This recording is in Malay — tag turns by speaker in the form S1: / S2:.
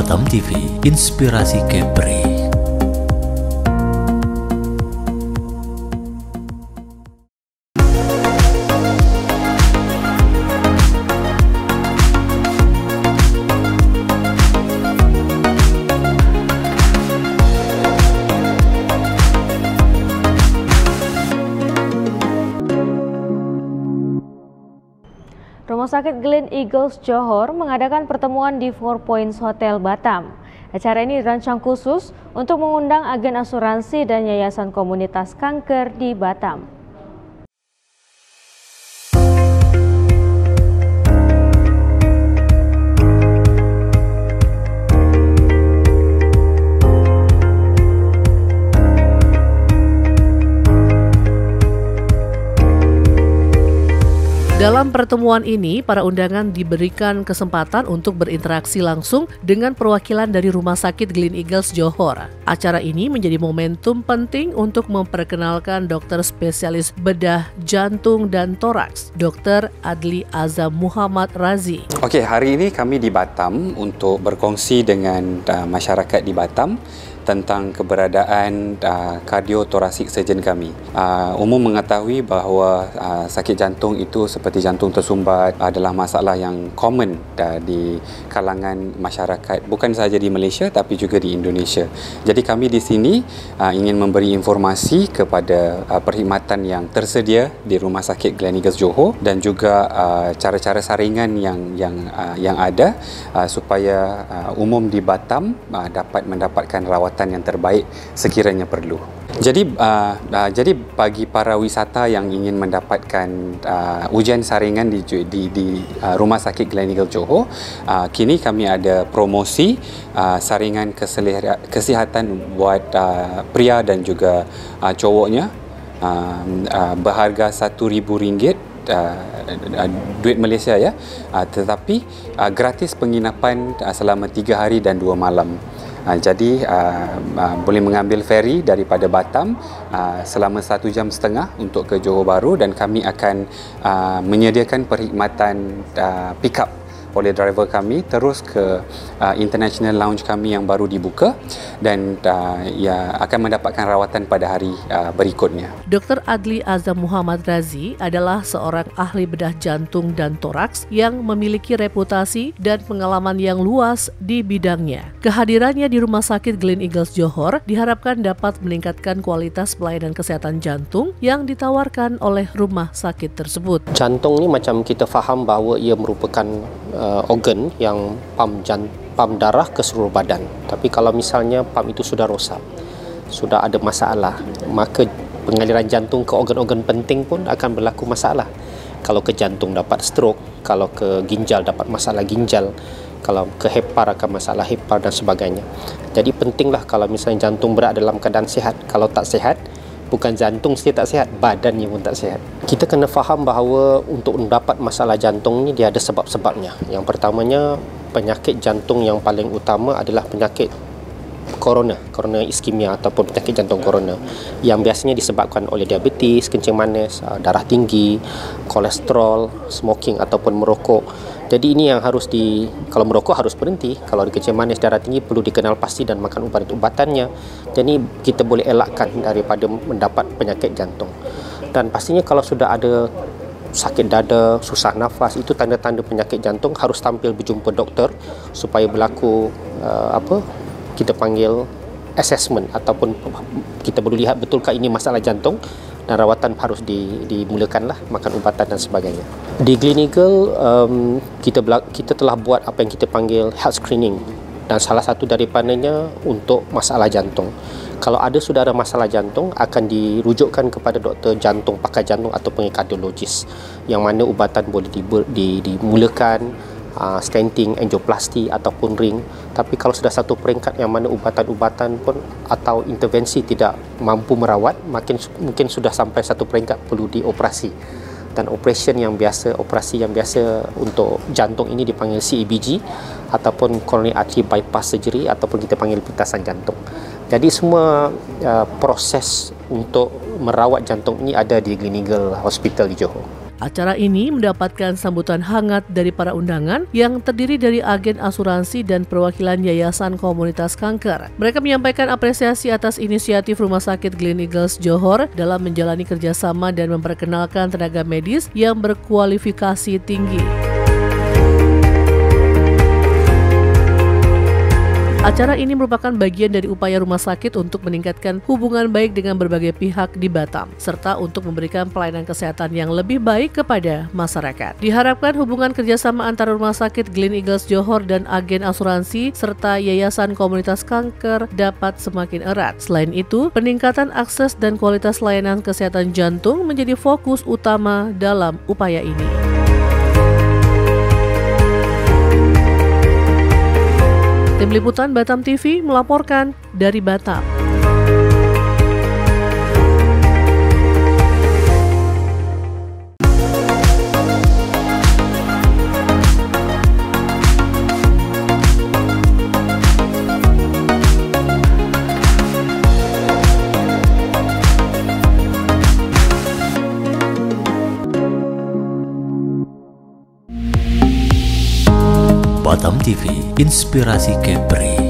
S1: Batam TV, inspirasi Kepri.
S2: Rumah Sakit Glen Eagles Johor mengadakan pertemuan di Four Points Hotel Batam. Acara ini dirancang khusus untuk mengundang agen asuransi dan yayasan komunitas kanker di Batam.
S3: Dalam pertemuan ini, para undangan diberikan kesempatan untuk berinteraksi langsung dengan perwakilan dari Rumah Sakit Glen Eagles Johor. Acara ini menjadi momentum penting untuk memperkenalkan dokter spesialis bedah jantung dan toraks, Dr. Adli Azam Muhammad Razi.
S4: Okey, hari ini kami di Batam untuk berkongsi dengan uh, masyarakat di Batam tentang keberadaan uh, kardiotorasik surgeon kami. Uh, umum mengetahui bahawa uh, sakit jantung itu seperti jantung tersumbat adalah masalah yang common uh, di kalangan masyarakat bukan sahaja di Malaysia tapi juga di Indonesia. Jadi kami di sini uh, ingin memberi informasi kepada uh, perkhidmatan yang tersedia di Rumah Sakit Gleneagles Johor dan juga uh, cara-cara saringan yang yang uh, yang ada uh, supaya uh, umum di Batam uh, dapat mendapatkan rawatan yang terbaik sekiranya perlu. Jadi uh, uh, jadi bagi para wisata yang ingin mendapatkan uh, ujian saringan di di, di uh, Rumah Sakit Gleneagles Johor, uh, kini kami ada promosi uh, saringan kesihatan buat uh, pria dan juga uh, cowoknya. Uh, uh, berharga RM1,000 Uh, uh, duit Malaysia ya. Uh, tetapi uh, gratis penginapan uh, selama 3 hari dan 2 malam Uh, jadi uh, uh, boleh mengambil feri daripada Batam uh, selama satu jam setengah untuk ke Johor Bahru dan kami akan uh, menyediakan perkhidmatan uh, pick up oleh driver kami terus ke uh, international lounge kami yang baru dibuka dan uh, ya akan mendapatkan rawatan pada hari uh, berikutnya.
S3: Dr. Adli Azam Muhammad Razi adalah seorang ahli bedah jantung dan toraks yang memiliki reputasi dan pengalaman yang luas di bidangnya. Kehadirannya di Rumah Sakit Glen Eagles Johor diharapkan dapat meningkatkan kualitas pelayanan kesehatan jantung yang ditawarkan oleh rumah sakit tersebut.
S5: Jantung ni macam kita faham bahawa ia merupakan uh, organ yang pam jan pam darah ke seluruh badan. Tapi kalau misalnya pam itu sudah rosak, sudah ada masalah, maka pengaliran jantung ke organ-organ penting pun akan berlaku masalah. Kalau ke jantung dapat stroke, kalau ke ginjal dapat masalah ginjal, kalau ke hepar akan masalah hepar dan sebagainya. Jadi pentinglah kalau misalnya jantung berat dalam keadaan sihat, kalau tak sihat, bukan jantung saja tak sihat, badannya pun tak sihat. Kita kena faham bahawa untuk mendapat masalah jantung ni dia ada sebab-sebabnya. Yang pertamanya penyakit jantung yang paling utama adalah penyakit korona, korona iskemia ataupun penyakit jantung korona yang biasanya disebabkan oleh diabetes, kencing manis, ah, darah tinggi, kolesterol, smoking ataupun merokok. Jadi ini yang harus di kalau merokok harus berhenti, kalau di kencing manis, darah tinggi perlu dikenal pasti dan makan ubat-ubatannya. Jadi kita boleh elakkan daripada mendapat penyakit jantung. Dan pastinya kalau sudah ada sakit dada, susah nafas itu tanda-tanda penyakit jantung harus tampil berjumpa doktor supaya berlaku uh, apa kita panggil assessment ataupun kita perlu lihat betulkah ini masalah jantung dan rawatan harus di, dimulakanlah makan ubatan dan sebagainya. Di Gleneagle um, kita kita telah buat apa yang kita panggil health screening dan salah satu daripadanya untuk masalah jantung. Kalau ada sudah ada masalah jantung akan dirujukkan kepada doktor jantung pakar jantung ataupun kardiologis yang mana ubatan boleh dimulakan uh, stenting, angioplasti ataupun ring. Tapi kalau sudah satu peringkat yang mana ubatan-ubatan pun atau intervensi tidak mampu merawat, makin mungkin sudah sampai satu peringkat perlu dioperasi. Dan operation yang biasa, operasi yang biasa untuk jantung ini dipanggil CABG ataupun coronary artery bypass surgery ataupun kita panggil pentasan jantung. Jadi semua uh, proses untuk merawat jantung ini ada di Gleneagle Hospital di Johor.
S3: Acara ini mendapatkan sambutan hangat dari para undangan yang terdiri dari agen asuransi dan perwakilan Yayasan Komunitas Kanker. Mereka menyampaikan apresiasi atas inisiatif Rumah Sakit Glen Eagles Johor dalam menjalani kerjasama dan memperkenalkan tenaga medis yang berkualifikasi tinggi. Acara ini merupakan bagian dari upaya rumah sakit untuk meningkatkan hubungan baik dengan berbagai pihak di Batam, serta untuk memberikan pelayanan kesehatan yang lebih baik kepada masyarakat. Diharapkan hubungan kerjasama antara Rumah Sakit Glen Eagles Johor dan agen asuransi serta Yayasan Komunitas Kanker dapat semakin erat. Selain itu, peningkatan akses dan kualitas layanan kesehatan jantung menjadi fokus utama dalam upaya ini. Tim Liputan Batam TV melaporkan dari Batam.
S1: Batam TV, inspirasi Kepri.